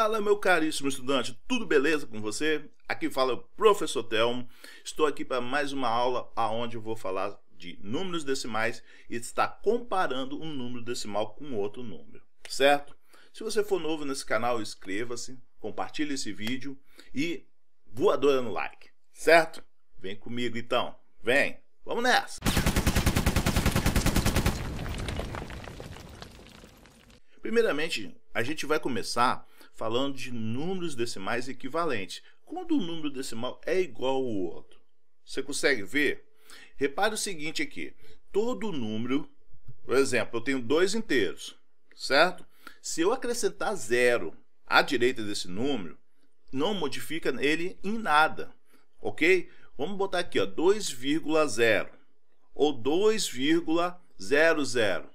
Fala, meu caríssimo estudante, tudo beleza com você? Aqui fala o professor Telmo. Estou aqui para mais uma aula onde eu vou falar de números decimais e está comparando um número decimal com outro número, certo? Se você for novo nesse canal, inscreva-se, compartilhe esse vídeo e voadora no like, certo? Vem comigo então, vem, vamos nessa! Primeiramente, a gente vai começar falando de números decimais equivalentes. Quando um número decimal é igual ao outro. Você consegue ver? Repare o seguinte aqui. Todo número, por exemplo, eu tenho dois inteiros, certo? Se eu acrescentar zero à direita desse número, não modifica ele em nada, ok? Vamos botar aqui, 2,0 ou 2,00.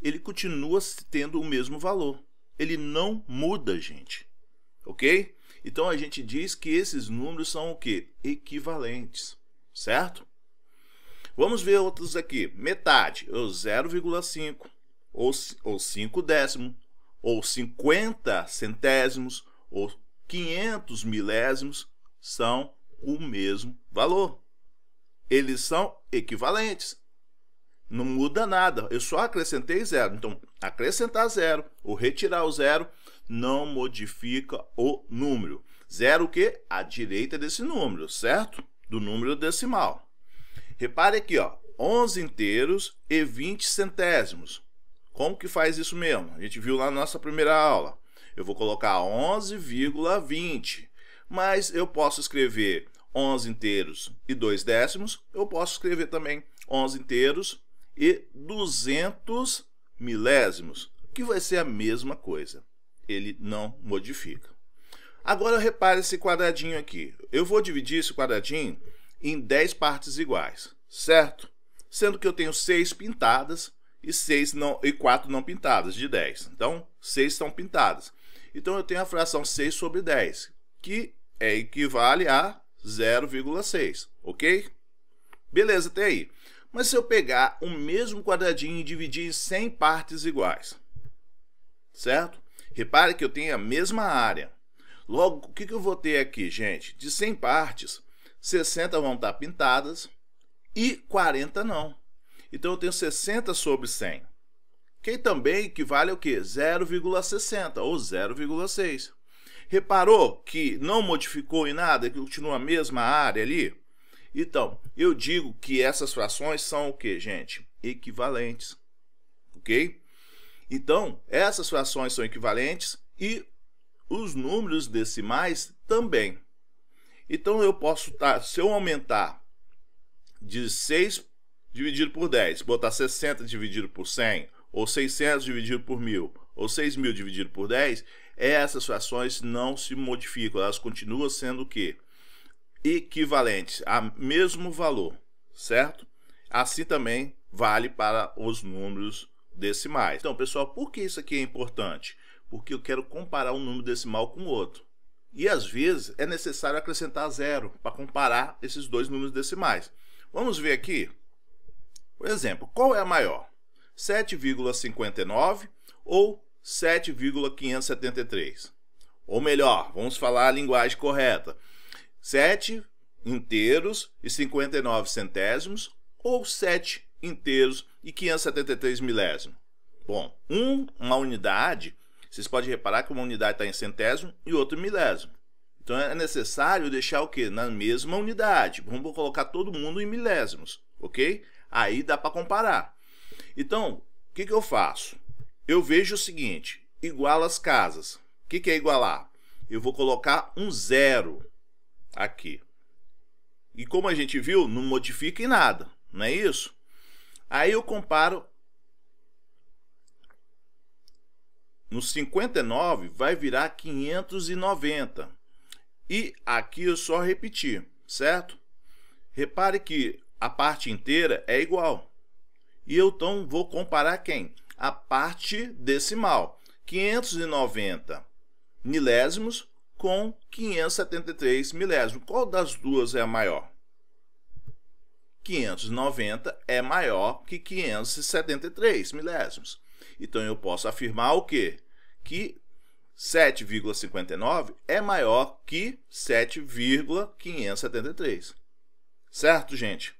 Ele continua tendo o mesmo valor ele não muda, gente. Ok? Então a gente diz que esses números são o que? Equivalentes, certo? Vamos ver outros aqui. Metade, ou 0,5, ou, ou 5 décimos, ou 50 centésimos, ou 500 milésimos, são o mesmo valor. Eles são equivalentes não muda nada. Eu só acrescentei zero. Então, acrescentar zero ou retirar o zero não modifica o número. Zero o quê? A direita desse número, certo? Do número decimal. Repare aqui, ó, 11 inteiros e 20 centésimos. Como que faz isso mesmo? A gente viu lá na nossa primeira aula. Eu vou colocar 11,20, mas eu posso escrever 11 inteiros e 2 décimos. Eu posso escrever também 11 inteiros e 200 milésimos, que vai ser a mesma coisa. Ele não modifica. Agora repare esse quadradinho aqui. Eu vou dividir esse quadradinho em 10 partes iguais, certo? Sendo que eu tenho 6 pintadas e, 6 não, e 4 não pintadas, de 10. Então, 6 estão pintadas. Então, eu tenho a fração 6 sobre 10, que é, equivale a 0,6, ok? Beleza, até aí. Mas se eu pegar o mesmo quadradinho e dividir em 100 partes iguais, certo? Repare que eu tenho a mesma área. Logo, o que, eu vou ter aqui, gente? De 100 partes, 60 vão estar pintadas e 40 não. Então, eu tenho 60 sobre 100, que também equivale ao quê? 0,60 ou 0,6. Reparou que não modificou em nada, que continua a mesma área ali? Então, eu digo que essas frações são o que, gente? Equivalentes. Ok? Então, essas frações são equivalentes e os números decimais também. Então, eu posso estar, tá, se eu aumentar de 6 dividido por 10, botar 60 dividido por 100, ou 600 dividido por 1000, ou 6000 dividido por 10, essas frações não se modificam, elas continuam sendo o quê? Equivalentes a mesmo valor, certo? Assim também vale para os números decimais. Então, pessoal, por que isso aqui é importante? Porque eu quero comparar um número decimal com outro. E às vezes é necessário acrescentar zero para comparar esses dois números decimais. Vamos ver aqui. Por exemplo, qual é a maior? 7,59 ou 7,573? Ou melhor, vamos falar a linguagem correta. 7 inteiros e 59 centésimos ou 7 inteiros e 573 milésimos. Bom, um, uma unidade, vocês podem reparar que uma unidade está em centésimo e outra em milésimo. Então é necessário deixar o que? Na mesma unidade. Vamos colocar todo mundo em milésimos, ok? Aí dá para comparar. Então, o que, que eu faço? Eu vejo o seguinte, iguala as casas. O que, que é igualar? Eu vou colocar um zero aqui. E como a gente viu, não modifica em nada, não é isso? Aí eu comparo no 59 vai virar 590. E aqui eu só repetir, certo? Repare que a parte inteira é igual. E eu então vou comparar quem? A parte decimal. 590 milésimos com 573 milésimos. Qual das duas é a maior? 590 é maior que 573 milésimos. Então eu posso afirmar o quê? Que 7,59 é maior que 7,573. Certo, gente?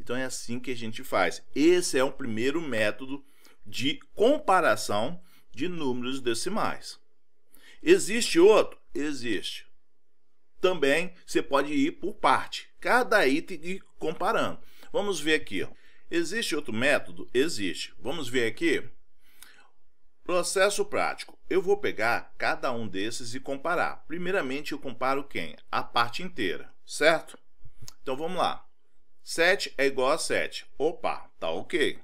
Então é assim que a gente faz. Esse é o primeiro método de comparação de números decimais. Existe outro? Existe. Também você pode ir por parte, cada item e comparando. Vamos ver aqui. Existe outro método? Existe. Vamos ver aqui. Processo prático. Eu vou pegar cada um desses e comparar. Primeiramente, eu comparo quem? A parte inteira, certo? Então vamos lá. 7 é igual a 7. Opa, tá ok.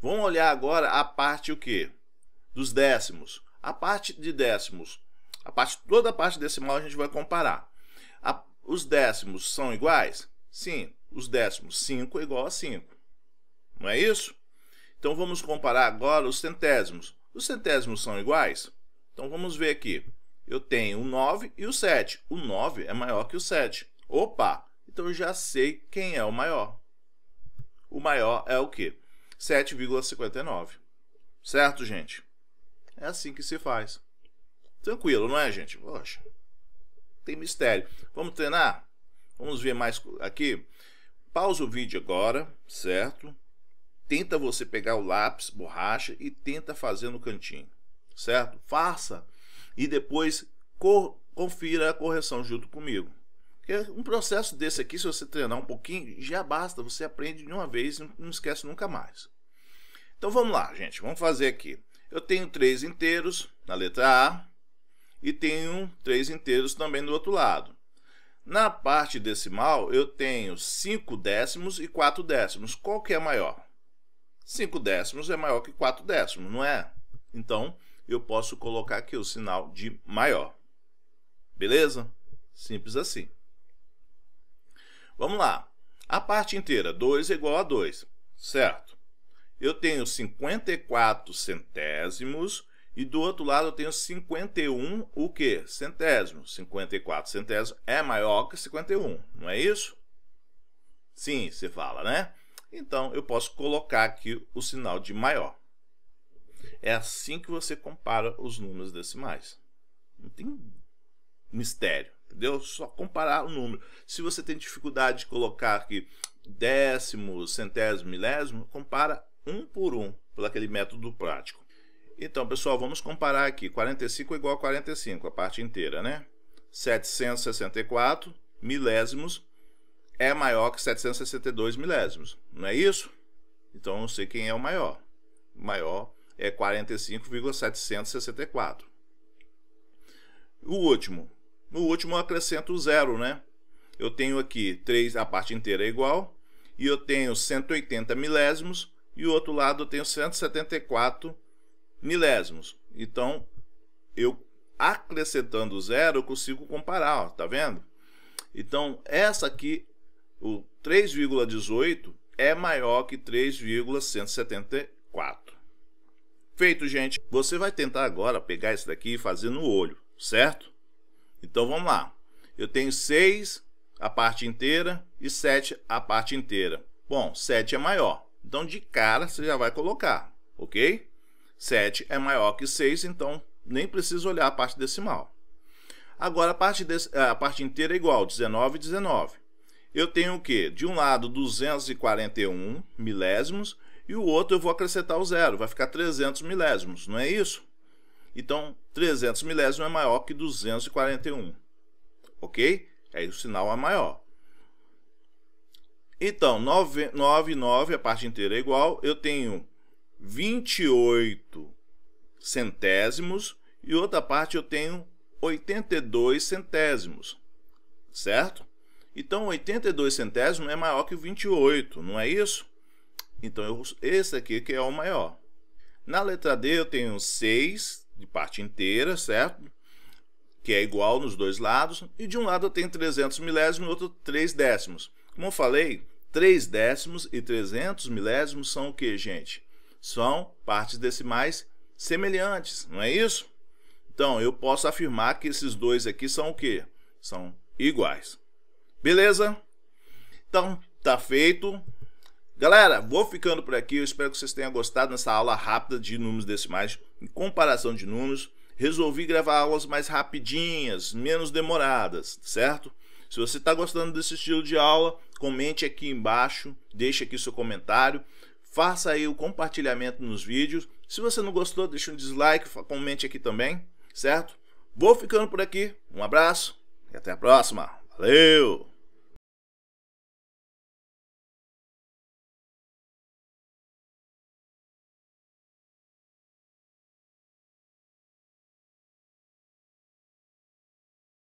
Vamos olhar agora a parte o quê? Dos décimos. A parte de décimos. A parte, toda a parte decimal a gente vai comparar. A, os décimos são iguais? Sim. Os décimos 5 é igual a 5. Não é isso? Então vamos comparar agora os centésimos. Os centésimos são iguais? Então vamos ver aqui. Eu tenho o 9 e o 7. O 9 é maior que o 7. Opa! Então eu já sei quem é o maior. O maior é o quê? 7,59. Certo, gente? É assim que se faz. Tranquilo, não é, gente? Poxa, tem mistério. Vamos treinar? Vamos ver mais aqui? Pausa o vídeo agora, certo? Tenta você pegar o lápis, borracha e tenta fazer no cantinho, certo? Faça e depois confira a correção junto comigo. Porque um processo desse aqui, se você treinar um pouquinho, já basta, você aprende de uma vez e não esquece nunca mais. Então vamos lá, gente, vamos fazer aqui. Eu tenho três inteiros na letra A e tenho três inteiros também do outro lado. Na parte decimal, eu tenho 5 décimos e 4 décimos. Qual que é maior? 5 décimos é maior que 4 décimos, não é? Então, eu posso colocar aqui o sinal de maior. Beleza? Simples assim. Vamos lá. A parte inteira, 2 é igual a 2, certo? Eu tenho 54 centésimos e do outro lado eu tenho 51 o quê? Centésimos. 54 centésimos é maior que 51, não é isso? Sim, você fala, né? Então eu posso colocar aqui o sinal de maior. É assim que você compara os números decimais. Não tem mistério entendeu? Só comparar o número. Se você tem dificuldade de colocar aqui décimo, centésimo, milésimo, compara um por um, por aquele método prático. Então, pessoal, vamos comparar aqui. 45 igual a 45, a parte inteira, né? 764 milésimos é maior que 762 milésimos, não é isso? Então, eu sei quem é o maior. O maior é 45,764. O último, no último eu acrescento zero, né? Eu tenho aqui 3, a parte inteira é igual, e eu tenho 180 milésimos, e o outro lado eu tenho 174 milésimos. Então, eu acrescentando zero, eu consigo comparar, ó, tá vendo? Então, essa aqui, o 3,18 é maior que 3,174. Feito, gente. Você vai tentar agora pegar esse daqui e fazer no olho, certo? Então vamos lá. Eu tenho 6 a parte inteira e 7 a parte inteira. Bom, 7 é maior. Então de cara você já vai colocar, ok? 7 é maior que 6, então nem precisa olhar a parte decimal. Agora a parte, de, a parte inteira é igual, 19 e 19. Eu tenho o quê? De um lado 241 milésimos e o outro eu vou acrescentar o zero, vai ficar 300 milésimos, não é isso? Então, 300 milésimos é maior que 241. Ok? Aí o sinal é maior. Então, 9, 9, 9, a parte inteira é igual. Eu tenho 28 centésimos e outra parte eu tenho 82 centésimos. Certo? Então, 82 centésimos é maior que 28, não é isso? Então, eu, esse aqui que é o maior. Na letra D eu tenho 6 de parte inteira, certo? Que é igual nos dois lados. E de um lado eu tenho 300 milésimos e outro 3 décimos. Como eu falei, 3 décimos e 300 milésimos são o que, gente? São partes decimais semelhantes, não é isso? Então, eu posso afirmar que esses dois aqui são o que? São iguais. Beleza? Então, tá feito. Galera, vou ficando por aqui. Eu espero que vocês tenham gostado dessa aula rápida de números decimais, em comparação de números. resolvi gravar aulas mais rapidinhas, menos demoradas, certo? Se você está gostando desse estilo de aula, comente aqui embaixo, deixe aqui seu comentário, faça aí o compartilhamento nos vídeos. Se você não gostou, deixa um dislike, comente aqui também, certo? Vou ficando por aqui, um abraço e até a próxima. Valeu!